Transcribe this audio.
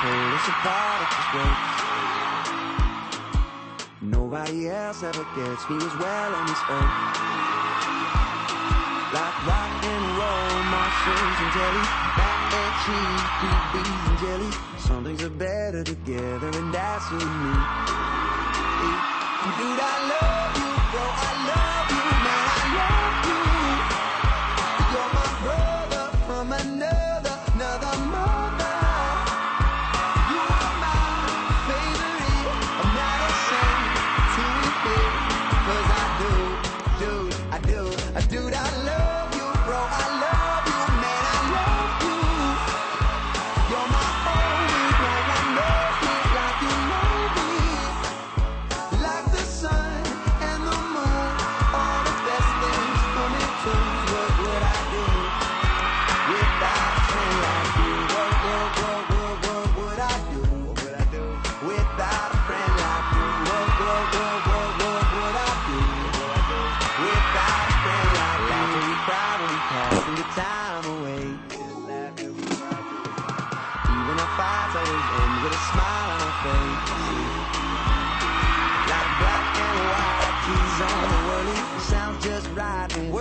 pull us apart at this. Nobody else ever gets me as well on this earth. Like rock and roll, mushrooms and jelly, back and cheese, beef, and jelly. Some things are better together, and that's with me. need. We do love. right and